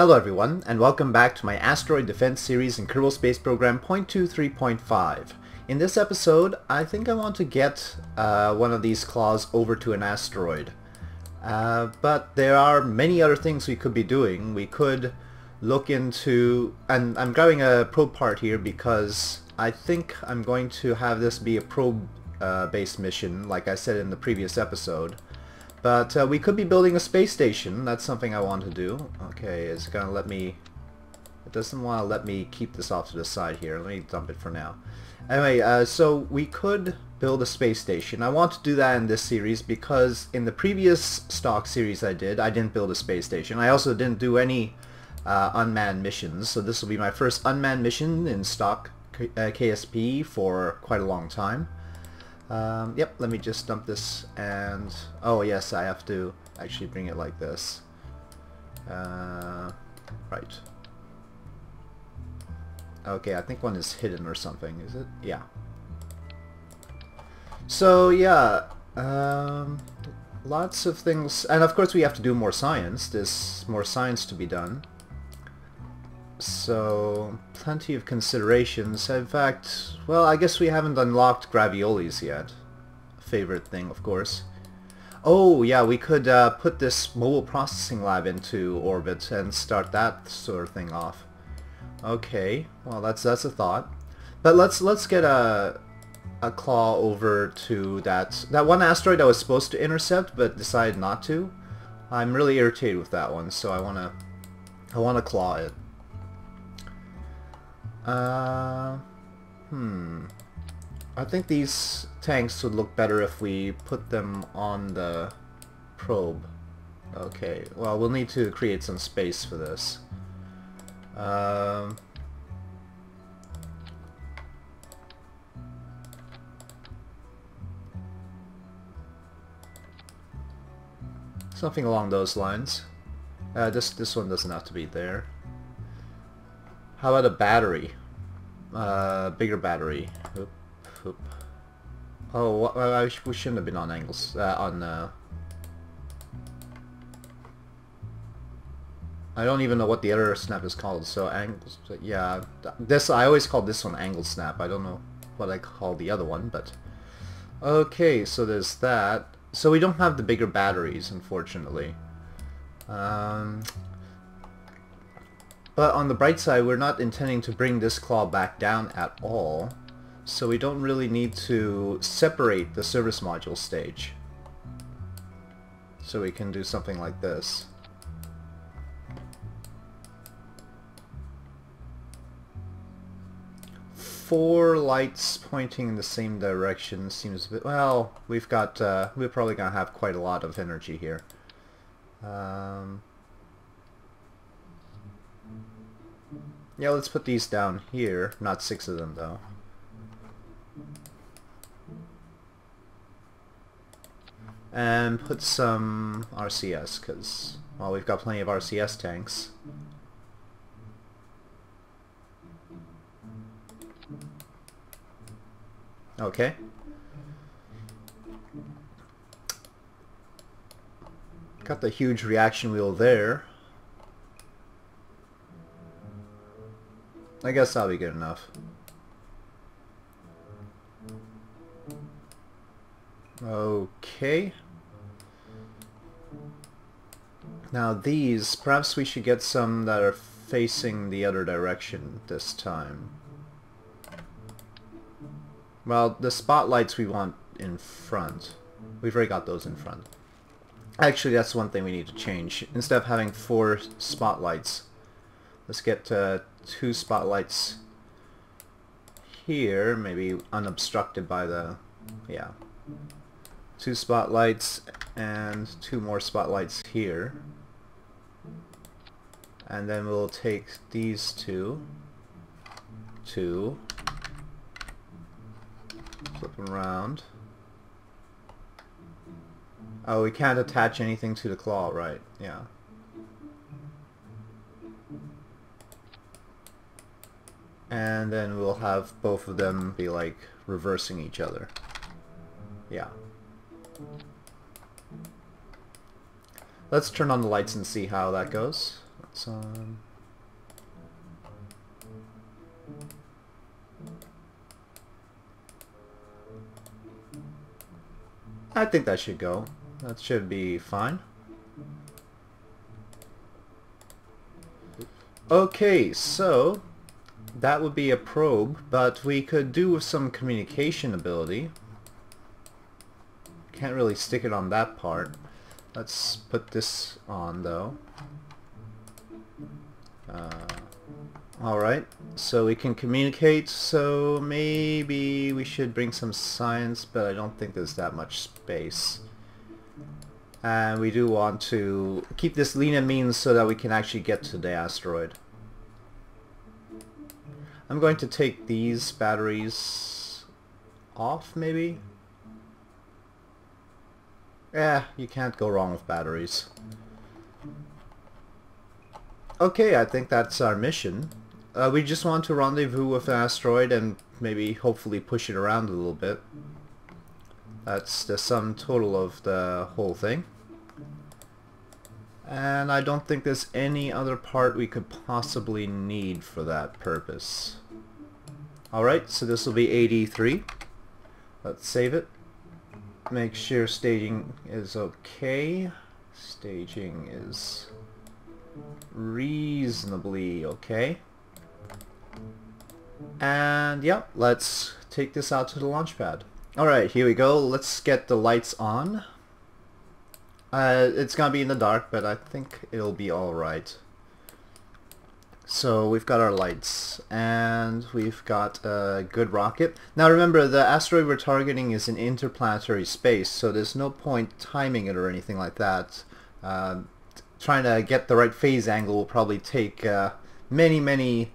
Hello everyone, and welcome back to my Asteroid Defense series in Kerbal Space Program 0.23.5. In this episode, I think I want to get uh, one of these claws over to an asteroid. Uh, but there are many other things we could be doing. We could look into... and I'm grabbing a probe part here because I think I'm going to have this be a probe-based uh, mission, like I said in the previous episode. But uh, we could be building a space station. That's something I want to do. Okay, it's going to let me... It doesn't want to let me keep this off to the side here. Let me dump it for now. Anyway, uh, so we could build a space station. I want to do that in this series because in the previous stock series I did, I didn't build a space station. I also didn't do any uh, unmanned missions, so this will be my first unmanned mission in stock K uh, KSP for quite a long time. Um, yep, let me just dump this and... Oh yes, I have to actually bring it like this. Uh, right. Okay, I think one is hidden or something, is it? Yeah. So yeah, um, lots of things, and of course we have to do more science. There's more science to be done. So, plenty of considerations. In fact, well, I guess we haven't unlocked graviolis yet. Favorite thing, of course. Oh, yeah, we could uh, put this mobile processing lab into orbit and start that sort of thing off. Okay, well, that's that's a thought. But let's let's get a a claw over to that that one asteroid I was supposed to intercept, but decided not to. I'm really irritated with that one, so I wanna I wanna claw it. Uh, hmm. I think these tanks would look better if we put them on the probe. Okay, well we'll need to create some space for this. Um, something along those lines. Uh, this this one doesn't have to be there. How about a battery? Uh, bigger battery. Oop, oop. Oh, we shouldn't have been on angles. Uh, on. Uh, I don't even know what the other snap is called. So angles. Yeah, this I always call this one angle snap. I don't know what I call the other one, but okay. So there's that. So we don't have the bigger batteries, unfortunately. Um, but on the bright side, we're not intending to bring this claw back down at all, so we don't really need to separate the service module stage. So we can do something like this. Four lights pointing in the same direction seems a bit... Well, we've got... Uh, we're probably going to have quite a lot of energy here. Um, Yeah, let's put these down here. Not six of them, though. And put some RCS, because, well, we've got plenty of RCS tanks. Okay. Got the huge reaction wheel there. I guess that'll be good enough. Okay. Now these, perhaps we should get some that are facing the other direction this time. Well, the spotlights we want in front. We've already got those in front. Actually, that's one thing we need to change. Instead of having four spotlights, let's get uh, two spotlights here, maybe unobstructed by the, yeah. Two spotlights and two more spotlights here. And then we'll take these two, two, flip them around. Oh, we can't attach anything to the claw, right, yeah. And then we'll have both of them be like reversing each other. Yeah. Let's turn on the lights and see how that goes. It's on. Um, I think that should go. That should be fine. Okay, so that would be a probe, but we could do with some communication ability. Can't really stick it on that part. Let's put this on though. Uh, Alright, so we can communicate, so maybe we should bring some science, but I don't think there's that much space. And we do want to keep this lean and mean so that we can actually get to the asteroid. I'm going to take these batteries off, maybe? Yeah, you can't go wrong with batteries. Okay, I think that's our mission. Uh, we just want to rendezvous with an asteroid and maybe hopefully push it around a little bit. That's the sum total of the whole thing. And I don't think there's any other part we could possibly need for that purpose. Alright, so this will be 83. Let's save it. Make sure staging is okay. Staging is reasonably okay. And yeah, let's take this out to the launch pad. Alright, here we go. Let's get the lights on. Uh, it's gonna be in the dark, but I think it'll be alright. So we've got our lights, and we've got a good rocket. Now remember, the asteroid we're targeting is in interplanetary space, so there's no point timing it or anything like that. Uh, trying to get the right phase angle will probably take uh, many, many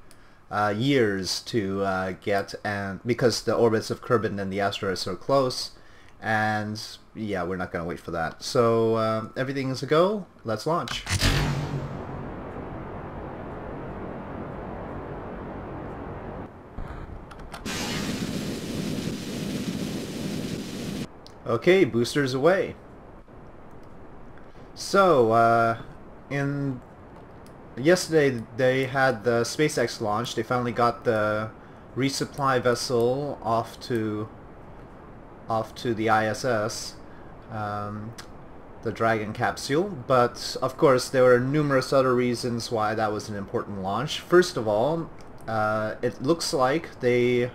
uh, years to uh, get and because the orbits of Kerbin and the asteroid are so close and yeah we're not gonna wait for that so uh, everything is a go let's launch okay boosters away so uh, in yesterday they had the SpaceX launch. They finally got the resupply vessel off to off to the ISS, um, the Dragon capsule. But of course, there were numerous other reasons why that was an important launch. First of all, uh, it looks like they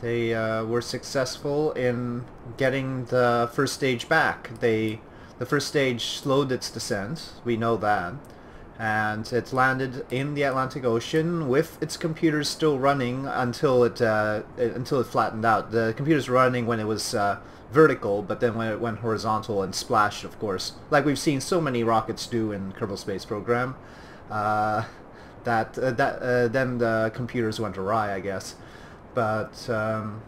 they uh, were successful in getting the first stage back. They the first stage slowed its descent. We know that and it landed in the Atlantic Ocean with its computers still running until it, uh, it until it flattened out. The computers were running when it was uh, vertical, but then when it went horizontal and splashed, of course, like we've seen so many rockets do in Kerbal Space Program, uh, that uh, that uh, then the computers went awry, I guess. But um,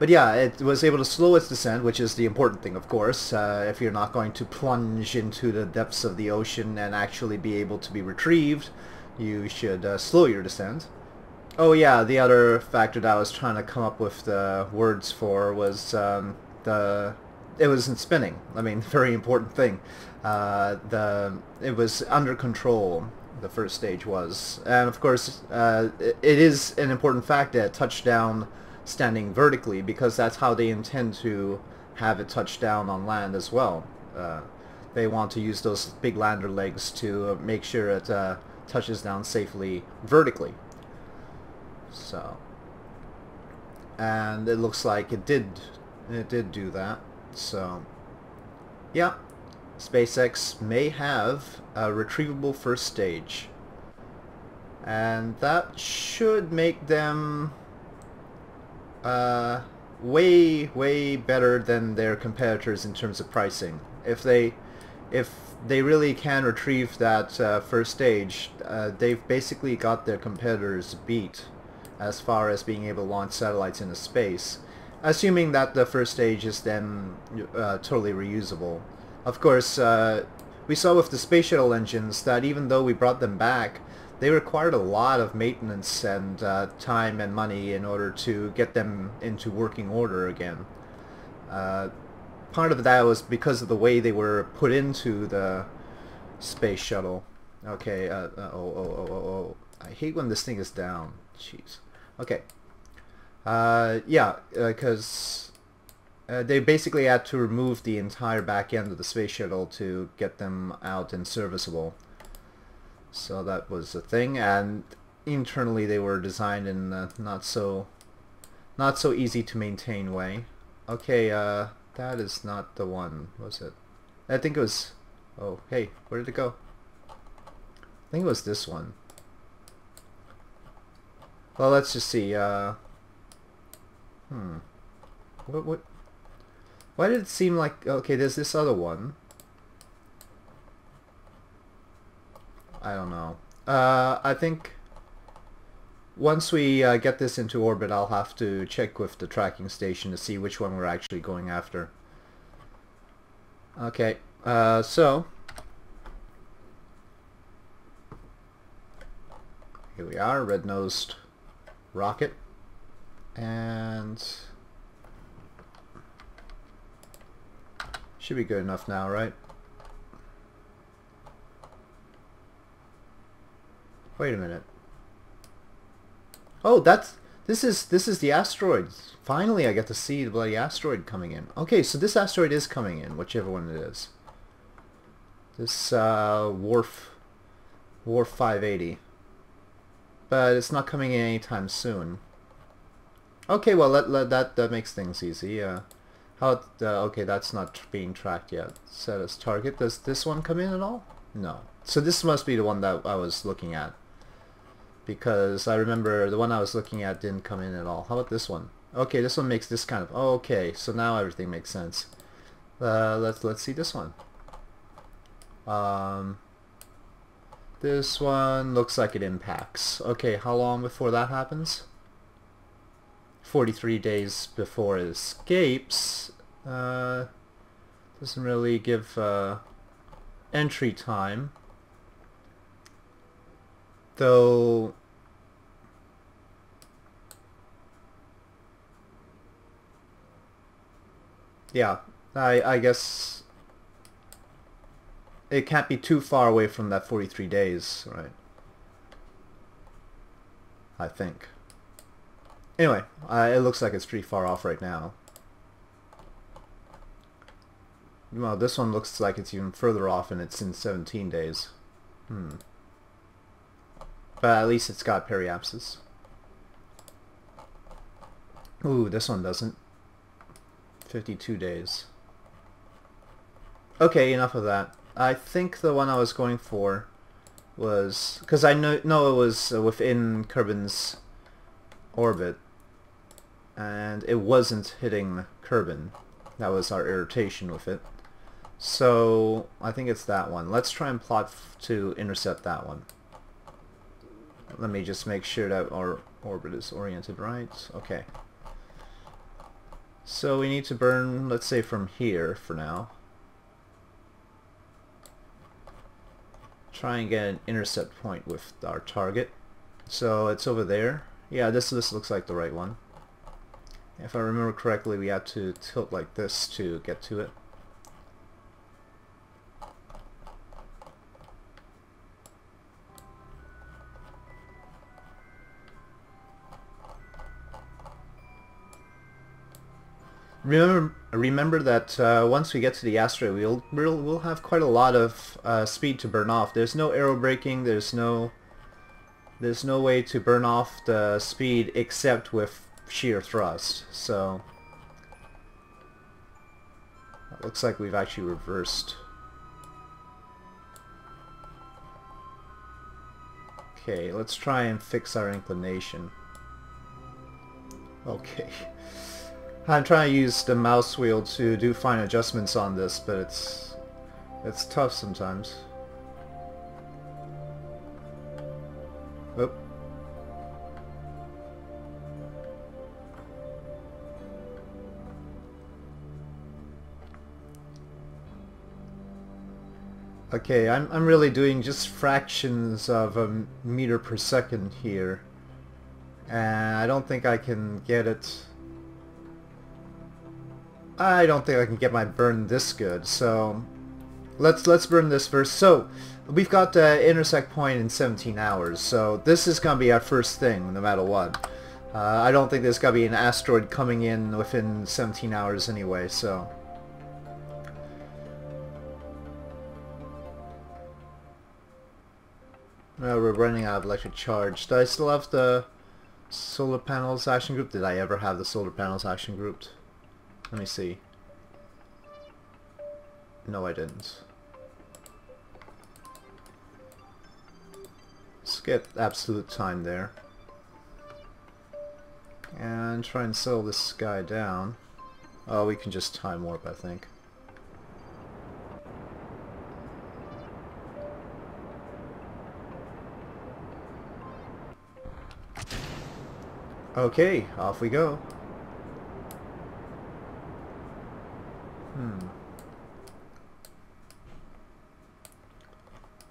but yeah, it was able to slow its descent, which is the important thing, of course. Uh, if you're not going to plunge into the depths of the ocean and actually be able to be retrieved, you should uh, slow your descent. Oh yeah, the other factor that I was trying to come up with the words for was um, the it wasn't spinning. I mean, very important thing. Uh, the it was under control. The first stage was, and of course, uh, it, is an important fact that touchdown standing vertically because that's how they intend to have it touch down on land as well. Uh, they want to use those big lander legs to make sure it uh, touches down safely vertically. So, and it looks like it did, it did do that. So, yeah, SpaceX may have a retrievable first stage. And that should make them uh, way way better than their competitors in terms of pricing. If they if they really can retrieve that uh, first stage, uh, they've basically got their competitors beat as far as being able to launch satellites into space, assuming that the first stage is then uh, totally reusable. Of course, uh, we saw with the space shuttle engines that even though we brought them back, they required a lot of maintenance and uh, time and money in order to get them into working order again. Uh, part of that was because of the way they were put into the space shuttle. Okay, uh, uh, oh, oh, oh, oh, oh. I hate when this thing is down. Jeez. Okay. Uh, yeah, because uh, they basically had to remove the entire back end of the space shuttle to get them out and serviceable. So that was a thing, and internally they were designed in a not so not so easy to maintain way. Okay, uh, that is not the one, was it? I think it was... Oh, hey, where did it go? I think it was this one. Well, let's just see. Uh, hmm. What? What? Why did it seem like... Okay, there's this other one. I don't know. Uh, I think once we uh, get this into orbit, I'll have to check with the tracking station to see which one we're actually going after. Okay, uh, so... Here we are, red-nosed rocket. And... Should be good enough now, right? Wait a minute. Oh, that's this is this is the asteroids. Finally, I get to see the bloody asteroid coming in. Okay, so this asteroid is coming in, whichever one it is. This uh, Wharf Wharf 580, but it's not coming in anytime soon. Okay, well let, let, that that makes things easy. Uh, how uh, okay, that's not being tracked yet. Set as target. Does this one come in at all? No. So this must be the one that I was looking at because I remember the one I was looking at didn't come in at all. How about this one? Okay, this one makes this kind of... Oh, okay, so now everything makes sense. Uh, let's let's see this one. Um, this one looks like it impacts. Okay, how long before that happens? 43 days before it escapes. Uh, doesn't really give uh, entry time. Though yeah, I I guess it can't be too far away from that 43 days, right? I think. Anyway, uh, it looks like it's pretty far off right now. Well, this one looks like it's even further off and it's in 17 days. Hmm. But at least it's got periapsis. Ooh, this one doesn't. 52 days. Okay, enough of that. I think the one I was going for was... Because I know, know it was within Kerbin's orbit. And it wasn't hitting Kerbin. That was our irritation with it. So, I think it's that one. Let's try and plot to intercept that one. Let me just make sure that our orbit is oriented right. Okay. So we need to burn, let's say from here for now. Try and get an intercept point with our target. So it's over there. Yeah, this, this looks like the right one. If I remember correctly, we had to tilt like this to get to it. Remember, remember that uh, once we get to the asteroid, we'll we'll, we'll have quite a lot of uh, speed to burn off. There's no aerobraking. There's no there's no way to burn off the speed except with sheer thrust. So it looks like we've actually reversed. Okay, let's try and fix our inclination. Okay. I'm trying to use the mouse wheel to do fine adjustments on this, but it's it's tough sometimes. Okay, I'm, I'm really doing just fractions of a meter per second here. And I don't think I can get it I don't think I can get my burn this good, so let's let's burn this first. So, we've got the intersect point in 17 hours, so this is going to be our first thing, no matter what. Uh, I don't think there's going to be an asteroid coming in within 17 hours anyway, so... Well, we're running out of electric charge. Do I still have the solar panels action group? Did I ever have the solar panels action grouped? Let me see. No, I didn't. Let's absolute time there. And try and settle this guy down. Oh, we can just time warp, I think. Okay, off we go. Hmm.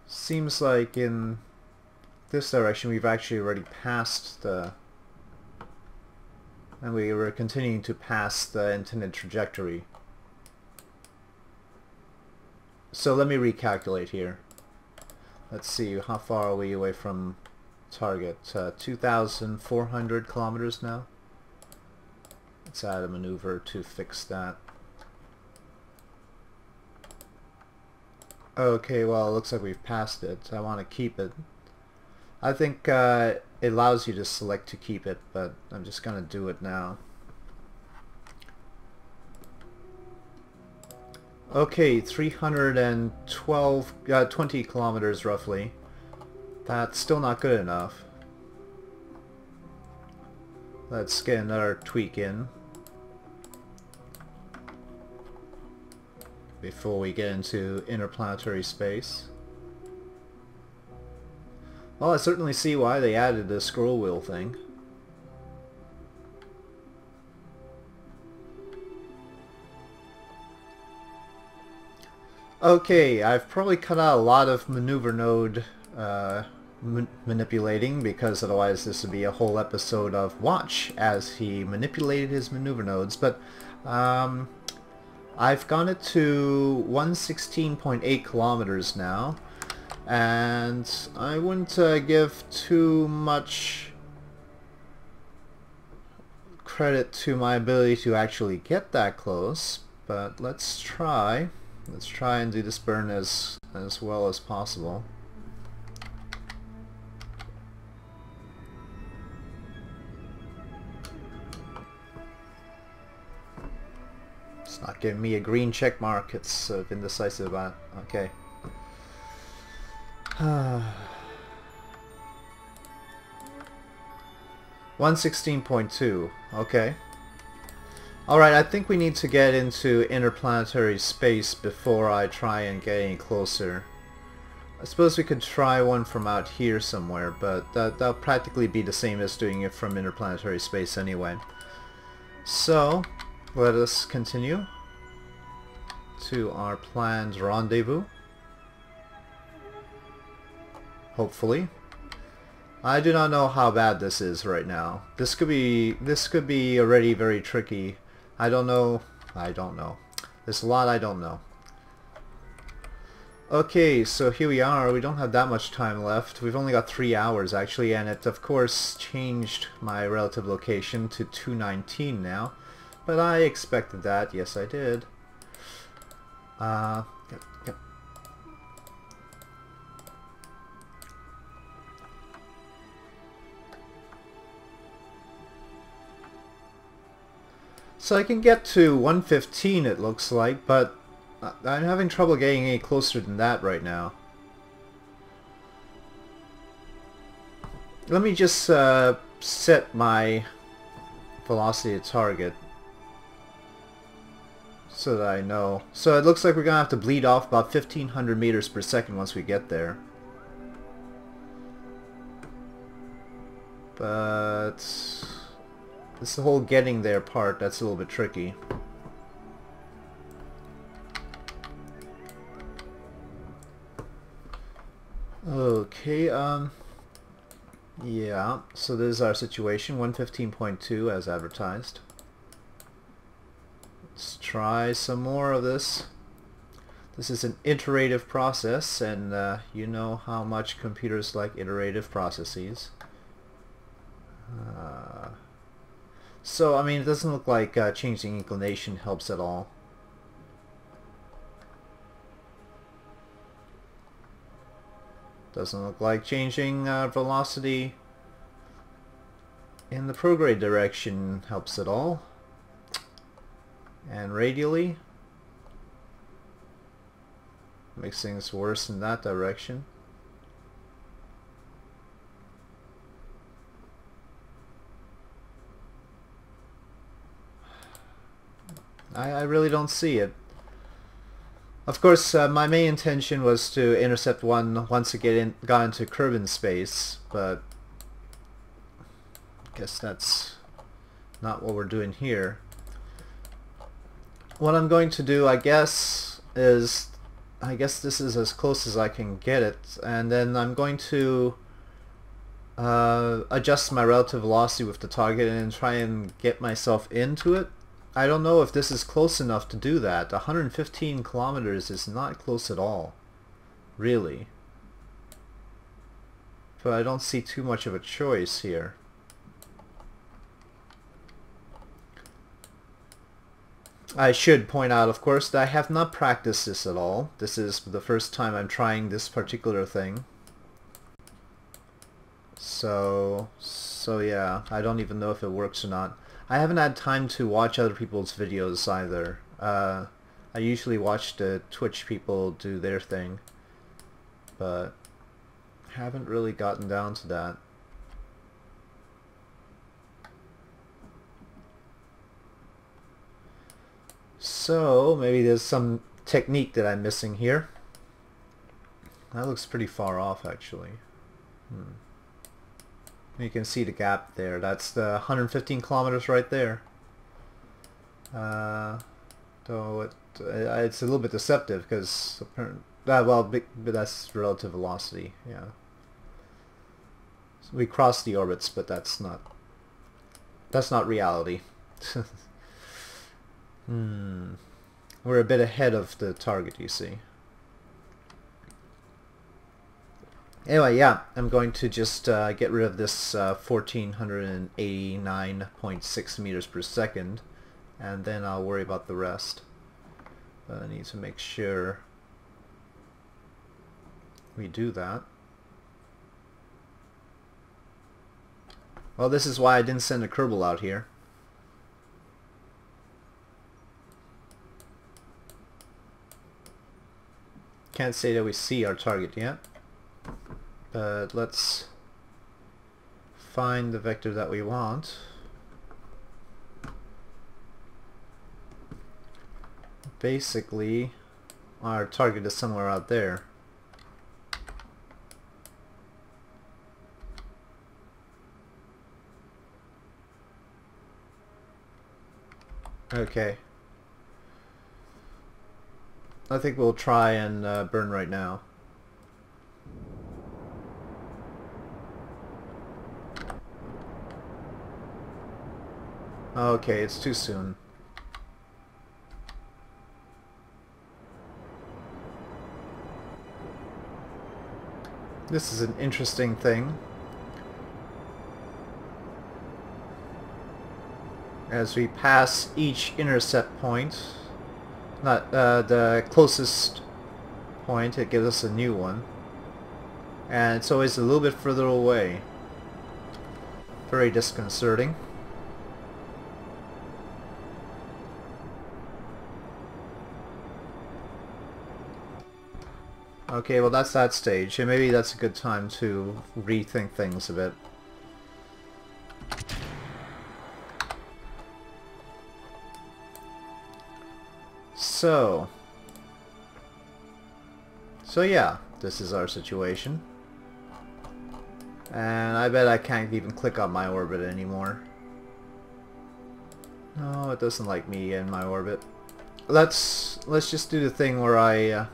Seems like in this direction we've actually already passed the... And we were continuing to pass the intended trajectory. So let me recalculate here. Let's see, how far are we away from target. Uh, 2,400 kilometers now. Let's add a maneuver to fix that. Okay, well, it looks like we've passed it. I want to keep it. I think uh, it allows you to select to keep it, but I'm just going to do it now. Okay, 312, uh, 20 kilometers roughly. That's still not good enough. Let's get another tweak in. Before we get into interplanetary space. Well, I certainly see why they added the scroll wheel thing. Okay, I've probably cut out a lot of maneuver node uh, manipulating because otherwise this would be a whole episode of watch as he manipulated his maneuver nodes. But um, I've gone it to 116.8 kilometers now and I wouldn't uh, give too much credit to my ability to actually get that close but let's try. Let's try and do this burn as as well as possible not giving me a green check mark. It's uh, indecisive about Okay. One sixteen point two. Okay. Alright, I think we need to get into interplanetary space before I try and get any closer. I suppose we could try one from out here somewhere, but that, that'll practically be the same as doing it from interplanetary space anyway. So, let us continue to our planned rendezvous. Hopefully. I do not know how bad this is right now. This could be this could be already very tricky. I don't know. I don't know. There's a lot I don't know. Okay, so here we are. We don't have that much time left. We've only got three hours actually, and it of course changed my relative location to 219 now. But I expected that. Yes, I did. Uh, yep, yep. So I can get to 115 it looks like, but I'm having trouble getting any closer than that right now. Let me just uh, set my velocity to target so that I know. So it looks like we're going to have to bleed off about 1500 meters per second once we get there. But the whole getting there part that's a little bit tricky. Okay, um, yeah, so this is our situation, 115.2 as advertised. Try some more of this. This is an iterative process, and uh, you know how much computers like iterative processes. Uh, so, I mean, it doesn't look like uh, changing inclination helps at all. Doesn't look like changing uh, velocity in the prograde direction helps at all. And radially makes things worse in that direction. I, I really don't see it. Of course, uh, my main intention was to intercept one once it get in, got into Kerbin space, but I guess that's not what we're doing here. What I'm going to do, I guess, is I guess this is as close as I can get it, and then I'm going to uh, adjust my relative velocity with the target and try and get myself into it I don't know if this is close enough to do that. 115 kilometers is not close at all. Really. But I don't see too much of a choice here. I should point out, of course, that I have not practiced this at all. This is the first time I'm trying this particular thing. So, so yeah, I don't even know if it works or not. I haven't had time to watch other people's videos either. Uh, I usually watch the Twitch people do their thing, but haven't really gotten down to that. So maybe there's some technique that I'm missing here. That looks pretty far off actually. Hmm. You can see the gap there. That's the 115 kilometers right there. Uh, though it, uh, it's a little bit deceptive because uh, well, but that's relative velocity. Yeah. So we cross the orbits, but that's not that's not reality. hmm. We're a bit ahead of the target, you see. Anyway, yeah, I'm going to just uh, get rid of this uh, 1489.6 meters per second, and then I'll worry about the rest. But I need to make sure we do that. Well, this is why I didn't send a Kerbal out here. Can't say that we see our target yet. But let's find the vector that we want. Basically, our target is somewhere out there. Okay. I think we'll try and uh, burn right now. Okay, it's too soon. This is an interesting thing. As we pass each intercept point, not uh, the closest point, it gives us a new one. And it's always a little bit further away. Very disconcerting. Okay, well that's that stage, and maybe that's a good time to rethink things a bit. So... So yeah, this is our situation. And I bet I can't even click on my orbit anymore. No, it doesn't like me in my orbit. Let's let's just do the thing where I uh,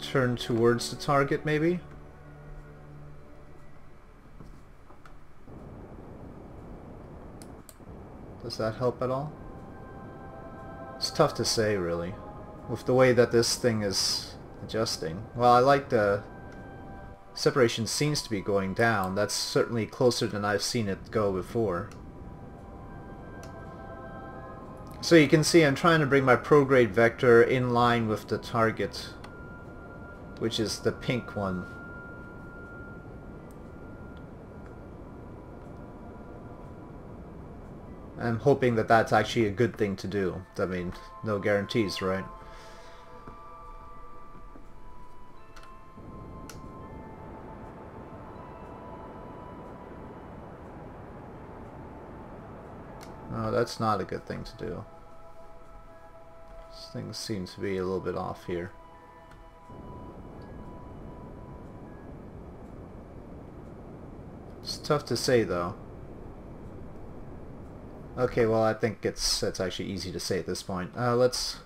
turn towards the target maybe? Does that help at all? Tough to say really. with the way that this thing is adjusting. Well, I like the separation seems to be going down. That's certainly closer than I've seen it go before. So you can see I'm trying to bring my prograde vector in line with the target, which is the pink one. I'm hoping that that's actually a good thing to do. I mean, no guarantees, right? No, that's not a good thing to do. Things seem to be a little bit off here. It's tough to say though. Okay, well I think it's it's actually easy to say at this point. Uh, let's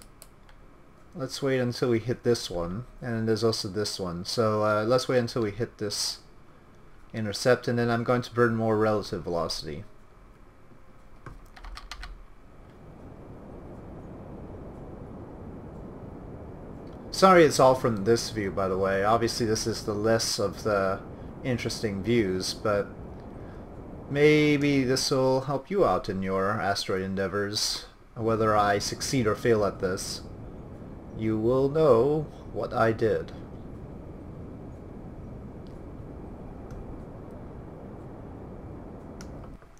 let's wait until we hit this one, and there's also this one. So uh, let's wait until we hit this intercept, and then I'm going to burn more relative velocity. Sorry it's all from this view, by the way. Obviously this is the less of the interesting views, but maybe this will help you out in your asteroid endeavors. Whether I succeed or fail at this, you will know what I did.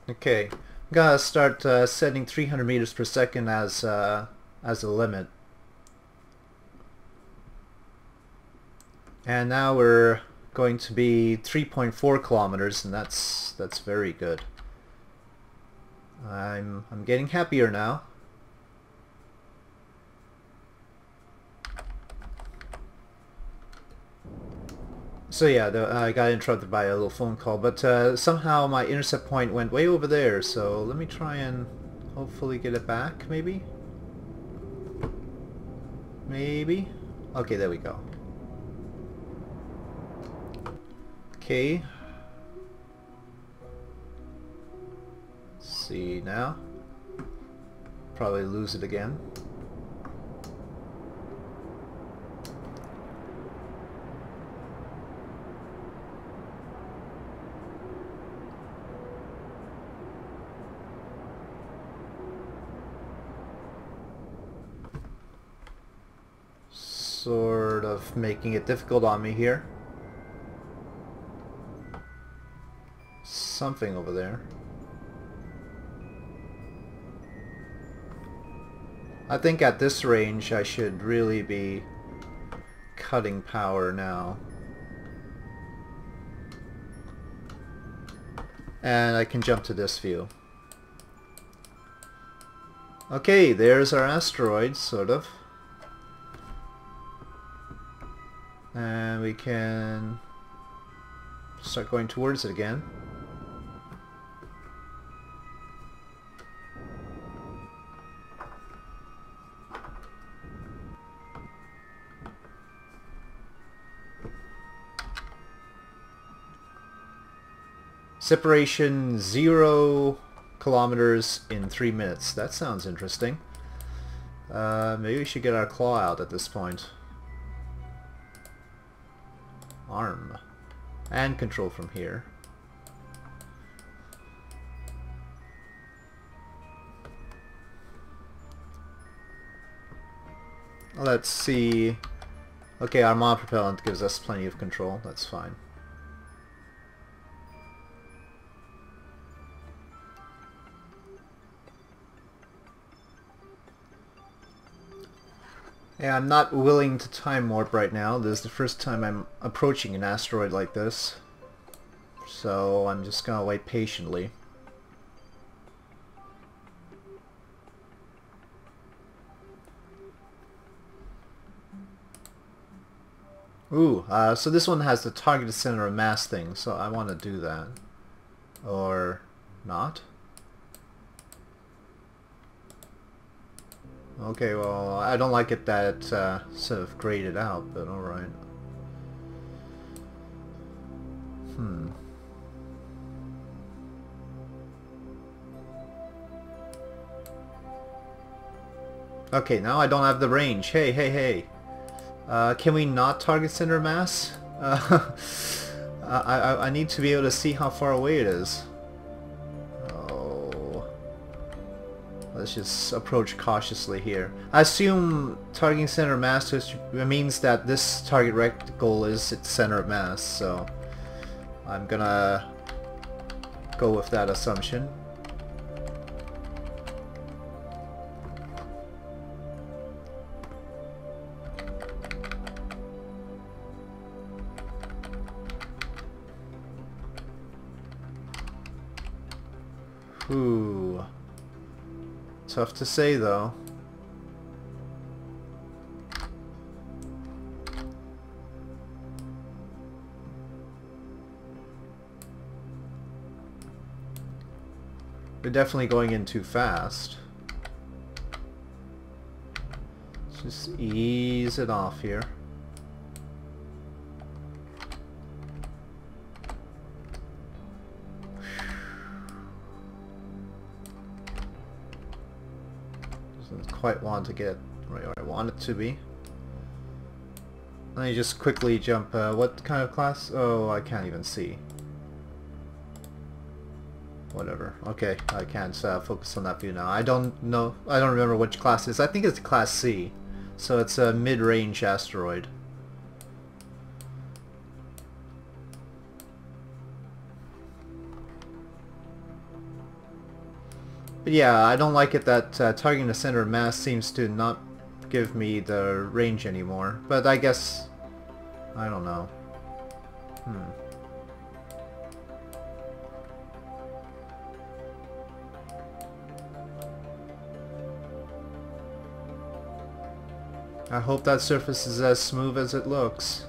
Okay, I'm gonna start uh, setting 300 meters per second as uh, as a limit. And now we're going to be 3.4 kilometers, and that's that's very good. I'm I'm getting happier now. So yeah, the, I got interrupted by a little phone call, but uh, somehow my intercept point went way over there, so let me try and hopefully get it back, maybe? Maybe? Okay, there we go. Okay. see now. Probably lose it again. Sort of making it difficult on me here. Something over there. I think at this range I should really be cutting power now. And I can jump to this view. Okay, there's our asteroid, sort of. And we can start going towards it again. Separation zero kilometers in three minutes. That sounds interesting. Uh, maybe we should get our claw out at this point. Arm. And control from here. Let's see. Okay, our monopropellant gives us plenty of control. That's fine. Yeah, I'm not willing to time warp right now. This is the first time I'm approaching an asteroid like this. So I'm just gonna wait patiently. Ooh, uh, so this one has the targeted center of mass thing, so I want to do that. Or not? Okay, well, I don't like it that uh, sort of graded out, but alright. Hmm. Okay, now I don't have the range. Hey, hey, hey. Uh, can we not target center mass? Uh, I, I, I need to be able to see how far away it is. Let's just approach cautiously here. I assume targeting center of mass means that this target reticle is its center of mass, so I'm gonna go with that assumption. Tough to say though. We're definitely going in too fast. Let's just ease it off here. Doesn't quite want to get right where I want it to be. Let me just quickly jump. Uh, what kind of class? Oh, I can't even see whatever. Okay, I can't uh, focus on that view now. I don't know, I don't remember which class it is. I think it's class C. So it's a mid-range asteroid. But yeah, I don't like it that uh, targeting the center of mass seems to not give me the range anymore. But I guess, I don't know. Hmm. I hope that surface is as smooth as it looks.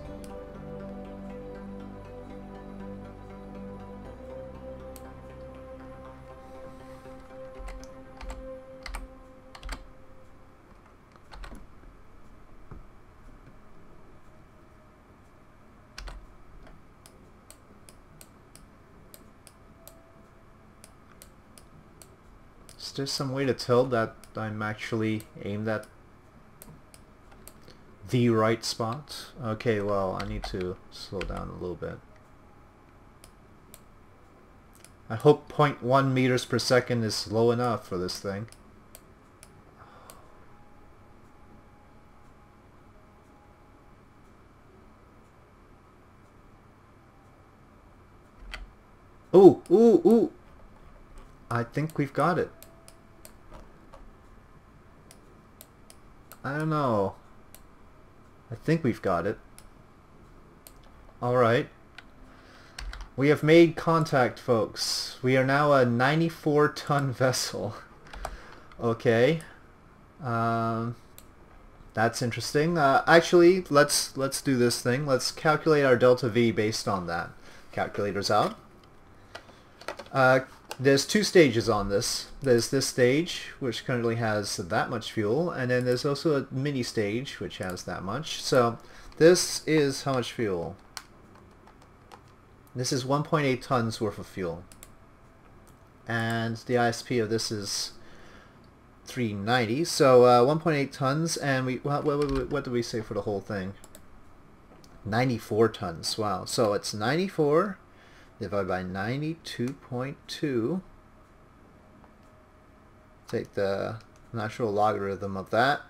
There some way to tell that I'm actually aimed at the right spot. Okay, well, I need to slow down a little bit. I hope 0.1 meters per second is slow enough for this thing. Ooh, ooh, ooh! I think we've got it. I don't know. I think we've got it. Alright. We have made contact, folks. We are now a 94-ton vessel. okay. Um, that's interesting. Uh, actually, let's let's do this thing. Let's calculate our delta V based on that. Calculators out. Uh, there's two stages on this. There's this stage, which currently has that much fuel, and then there's also a mini stage, which has that much. So this is how much fuel. This is 1.8 tons worth of fuel. And the ISP of this is 390. So uh, 1.8 tons, and we what, what, what did we say for the whole thing? 94 tons. Wow. So it's 94 divided by 92.2 take the natural logarithm of that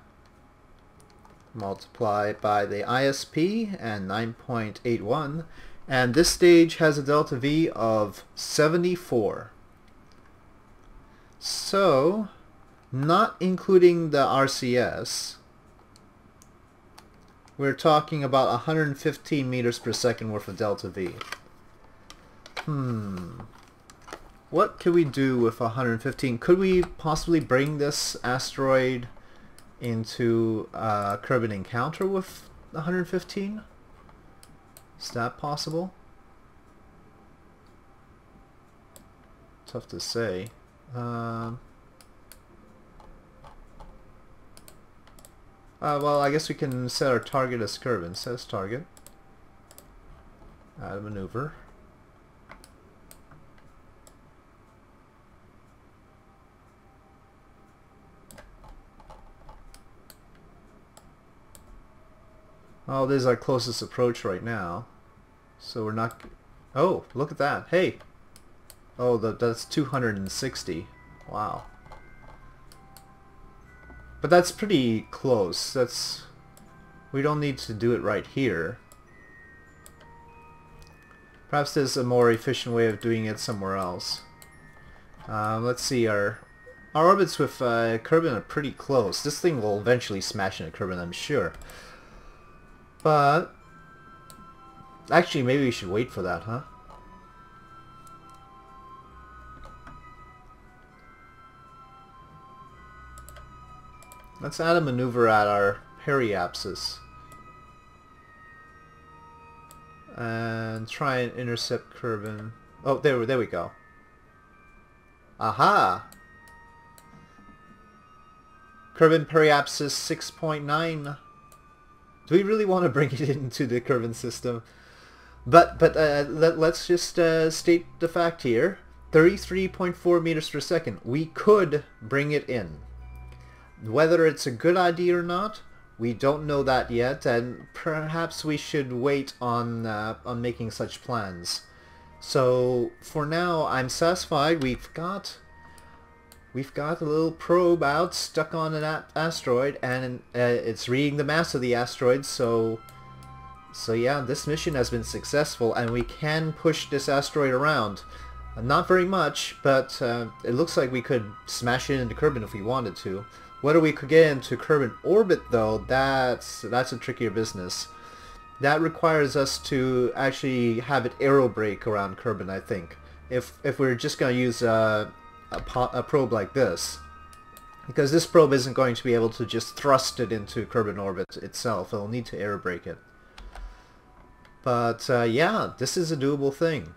multiply by the ISP and 9.81 and this stage has a delta V of 74 so not including the RCS we're talking about 115 meters per second worth of delta V Hmm. What could we do with 115? Could we possibly bring this asteroid into a Kerbin encounter with 115? Is that possible? Tough to say. Um, uh, well, I guess we can set our target as Kerbin. Says target. Add maneuver. Oh, this is our closest approach right now. So we're not... Oh, look at that. Hey! Oh, the, that's 260. Wow. But that's pretty close. That's... We don't need to do it right here. Perhaps there's a more efficient way of doing it somewhere else. Um, let's see, our our orbits with uh, Kerbin are pretty close. This thing will eventually smash into Kerbin, I'm sure. But... Actually, maybe we should wait for that, huh? Let's add a maneuver at our periapsis. And try and intercept Kerbin. Oh, there, there we go. Aha! Kerbin periapsis 6.9 do we really want to bring it into the Kerbin system? But but uh, let, us just uh, state the fact here. 33.4 meters per second. We could bring it in. Whether it's a good idea or not, we don't know that yet, and perhaps we should wait on uh, on making such plans. So for now, I'm satisfied. We've got we've got a little probe out stuck on an asteroid and uh, it's reading the mass of the asteroid so so yeah this mission has been successful and we can push this asteroid around. Not very much but uh, it looks like we could smash it into Kerbin if we wanted to. Whether we could get into Kerbin orbit though? That's that's a trickier business. That requires us to actually have it aerobrake around Kerbin I think. If if we're just gonna use uh, a, a probe like this because this probe isn't going to be able to just thrust it into Kerbin orbit itself. It'll need to air brake it. But uh, yeah, this is a doable thing.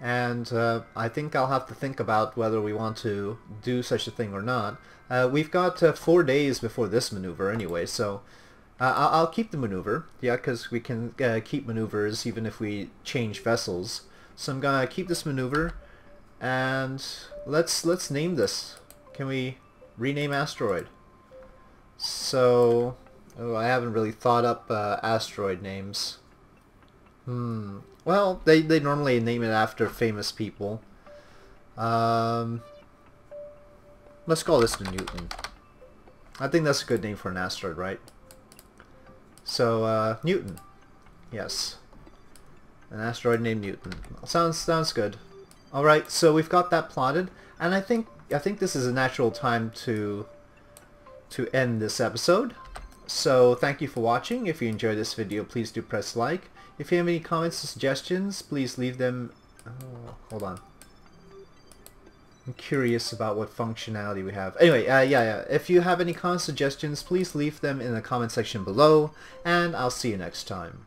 And uh, I think I'll have to think about whether we want to do such a thing or not. Uh, we've got uh, four days before this maneuver anyway, so uh, I'll keep the maneuver. Yeah, because we can uh, keep maneuvers even if we change vessels. So I'm gonna keep this maneuver and let's let's name this. Can we rename asteroid? So, oh, I haven't really thought up uh, asteroid names. Hmm. Well, they they normally name it after famous people. Um, let's call this Newton. I think that's a good name for an asteroid, right? So, uh, Newton. Yes. An asteroid named Newton. Sounds sounds good. Alright, so we've got that plotted, and I think I think this is a natural time to to end this episode. So thank you for watching. If you enjoyed this video, please do press like. If you have any comments or suggestions, please leave them... Oh, hold on. I'm curious about what functionality we have. Anyway, uh, yeah, yeah. If you have any comment suggestions, please leave them in the comment section below, and I'll see you next time.